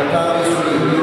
Comentários sobre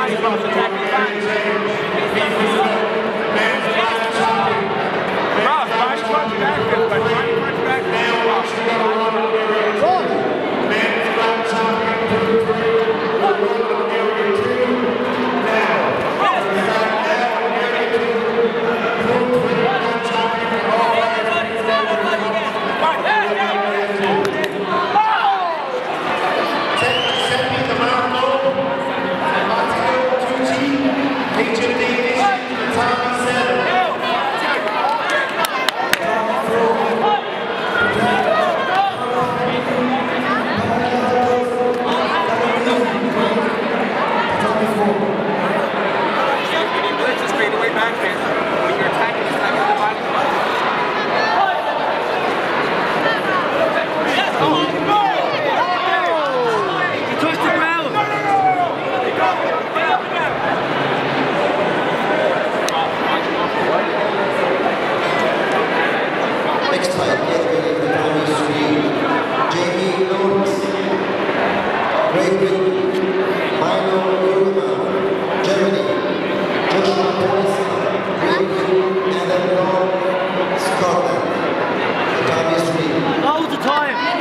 Nice cross attack. Hold the time!